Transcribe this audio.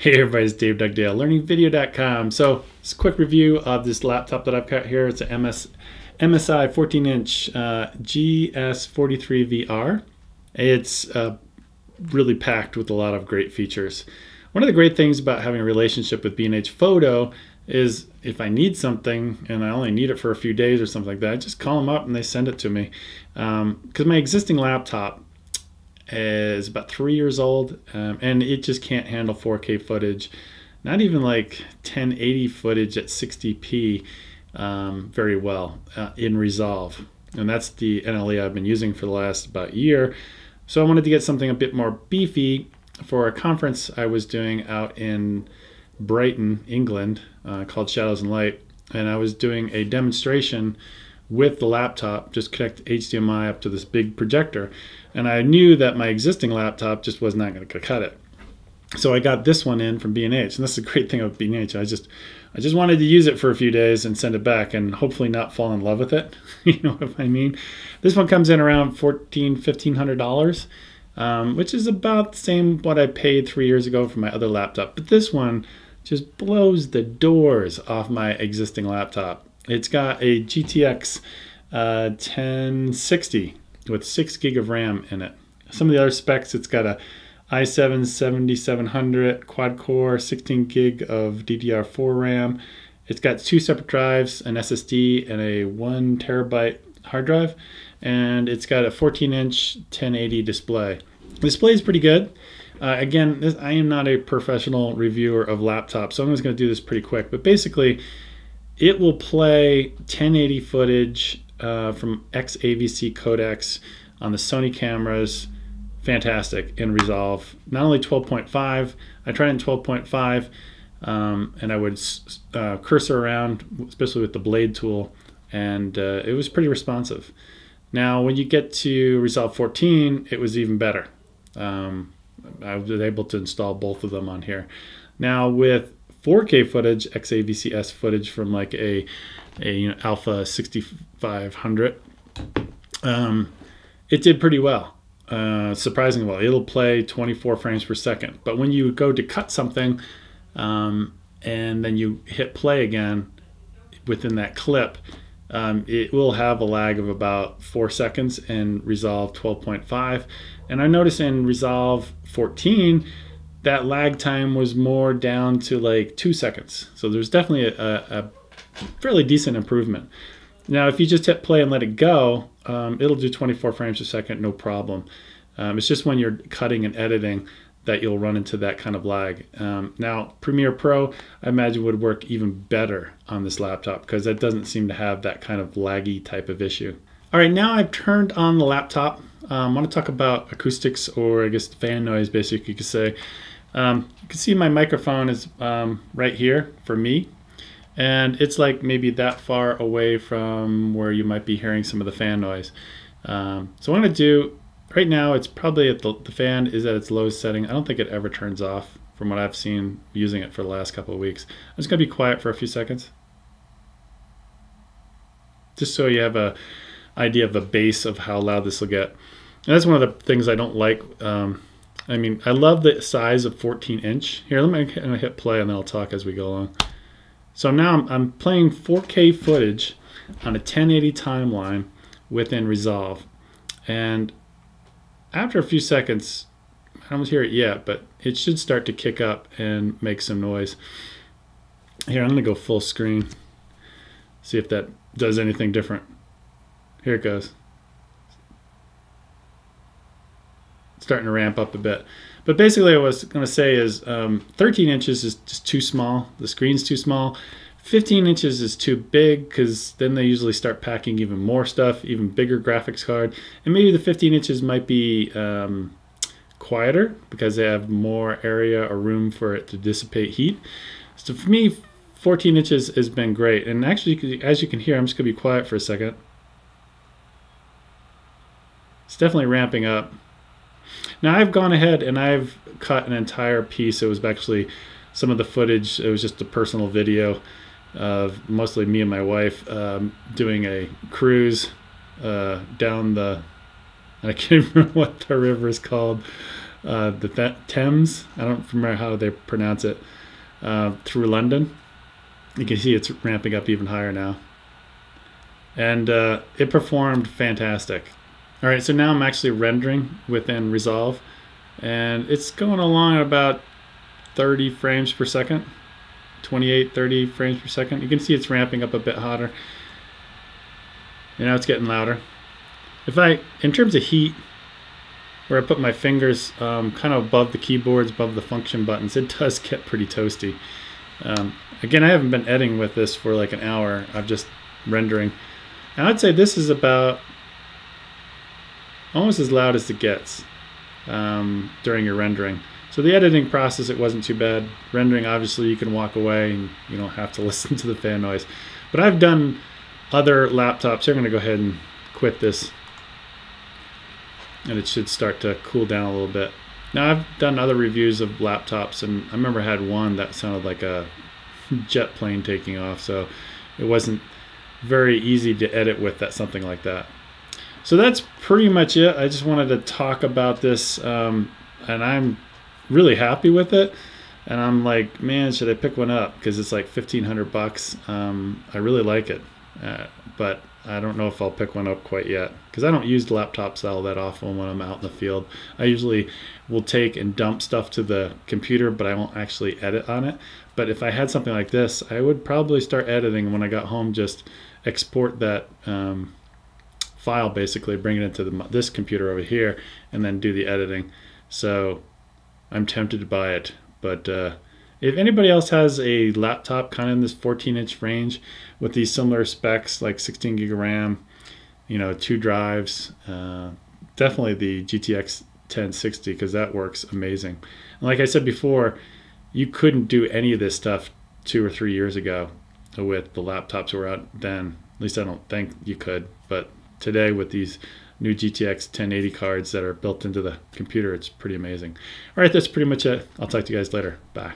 Hey everybody, it's Dave Dugdale, learningvideo.com. So, it's a quick review of this laptop that I've got here. It's a MS, MSI 14 inch uh, GS43VR. It's uh, really packed with a lot of great features. One of the great things about having a relationship with B&H Photo is if I need something and I only need it for a few days or something like that, I just call them up and they send it to me. Because um, my existing laptop is about three years old um, and it just can't handle 4K footage, not even like 1080 footage at 60p um, very well uh, in Resolve. And that's the NLE I've been using for the last about year. So I wanted to get something a bit more beefy for a conference I was doing out in Brighton, England, uh, called Shadows and Light. And I was doing a demonstration with the laptop, just connect HDMI up to this big projector. And I knew that my existing laptop just was not going to cut it. So I got this one in from B&H, and that's the great thing about B&H. I just, I just wanted to use it for a few days and send it back, and hopefully not fall in love with it. you know what I mean? This one comes in around fourteen, fifteen hundred dollars, um, which is about the same what I paid three years ago for my other laptop. But this one just blows the doors off my existing laptop. It's got a GTX uh, 1060 with 6 gig of RAM in it. Some of the other specs, it's got a i7 7700 quad core, 16 gig of DDR4 RAM. It's got two separate drives, an SSD and a one terabyte hard drive, and it's got a 14 inch 1080 display. The display is pretty good. Uh, again, this, I am not a professional reviewer of laptops, so I'm just going to do this pretty quick. But basically, it will play 1080 footage uh, from XAVC codecs on the Sony cameras. Fantastic in Resolve. Not only 12.5, I tried in 12.5, um, and I would uh, cursor around, especially with the blade tool, and uh, it was pretty responsive. Now, when you get to Resolve 14, it was even better. Um, I was able to install both of them on here. Now with 4K footage, XAVCS footage from like a, a you know, Alpha 6500, um, it did pretty well. Uh, surprisingly well. It'll play 24 frames per second. But when you go to cut something um, and then you hit play again within that clip, um, it will have a lag of about four seconds in Resolve 12.5. And I noticed in Resolve 14, that lag time was more down to like two seconds. So there's definitely a, a fairly decent improvement. Now, if you just hit play and let it go, um, it'll do 24 frames a second, no problem. Um, it's just when you're cutting and editing that you'll run into that kind of lag. Um, now, Premiere Pro, I imagine would work even better on this laptop because that doesn't seem to have that kind of laggy type of issue. All right, now I've turned on the laptop. Um, I want to talk about acoustics or I guess fan noise, basically you could say. Um, you can see my microphone is um, right here for me. And it's like maybe that far away from where you might be hearing some of the fan noise. Um, so what I'm going to do Right now, it's probably at the, the fan is at its lowest setting. I don't think it ever turns off from what I've seen using it for the last couple of weeks. I'm just going to be quiet for a few seconds. Just so you have a idea of the base of how loud this will get. And that's one of the things I don't like. Um, I mean, I love the size of 14 inch. Here, let me hit play and then I'll talk as we go along. So now I'm, I'm playing 4K footage on a 1080 timeline within Resolve. And after a few seconds, I don't hear it yet, but it should start to kick up and make some noise. Here, I'm going to go full screen. See if that does anything different. Here it goes. starting to ramp up a bit. But basically, what I was going to say is um, 13 inches is just too small. The screen's too small. 15 inches is too big because then they usually start packing even more stuff, even bigger graphics card. And maybe the 15 inches might be um, quieter because they have more area or room for it to dissipate heat. So for me, 14 inches has been great. And actually, as you can hear, I'm just going to be quiet for a second. Definitely ramping up. Now I've gone ahead and I've cut an entire piece. It was actually some of the footage. It was just a personal video of mostly me and my wife um, doing a cruise uh, down the I can't remember what the river is called. uh, the Th- Thames. I don't remember how they pronounce it uh, through London. You can see it's ramping up even higher now, and uh, it performed fantastic. All right, so now I'm actually rendering within Resolve, and it's going along at about 30 frames per second, 28, 30 frames per second. You can see it's ramping up a bit hotter. And now it's getting louder. If I, in terms of heat, where I put my fingers um, kind of above the keyboards, above the function buttons, it does get pretty toasty. Um, again, I haven't been editing with this for like an hour. I'm just rendering. And I'd say this is about almost as loud as it gets um, during your rendering. So the editing process, it wasn't too bad. Rendering, obviously, you can walk away and you don't have to listen to the fan noise. But I've done other laptops. I'm going to go ahead and quit this and it should start to cool down a little bit. Now I've done other reviews of laptops and I remember I had one that sounded like a jet plane taking off so it wasn't very easy to edit with that something like that. So that's pretty much it. I just wanted to talk about this um, and I'm really happy with it and I'm like man should I pick one up because it's like 1500 bucks um, I really like it uh, but I don't know if I'll pick one up quite yet because I don't use the laptops all that often when I'm out in the field. I usually will take and dump stuff to the computer, but I won't actually edit on it. But if I had something like this, I would probably start editing when I got home. Just export that um, file, basically bring it into the, this computer over here, and then do the editing. So I'm tempted to buy it, but. Uh, if anybody else has a laptop kind of in this 14 inch range with these similar specs, like 16 gig of RAM, you know, two drives, uh, definitely the GTX 1060 because that works amazing. And like I said before, you couldn't do any of this stuff two or three years ago with the laptops were out then. At least I don't think you could. But today with these new GTX 1080 cards that are built into the computer, it's pretty amazing. All right, that's pretty much it. I'll talk to you guys later. Bye.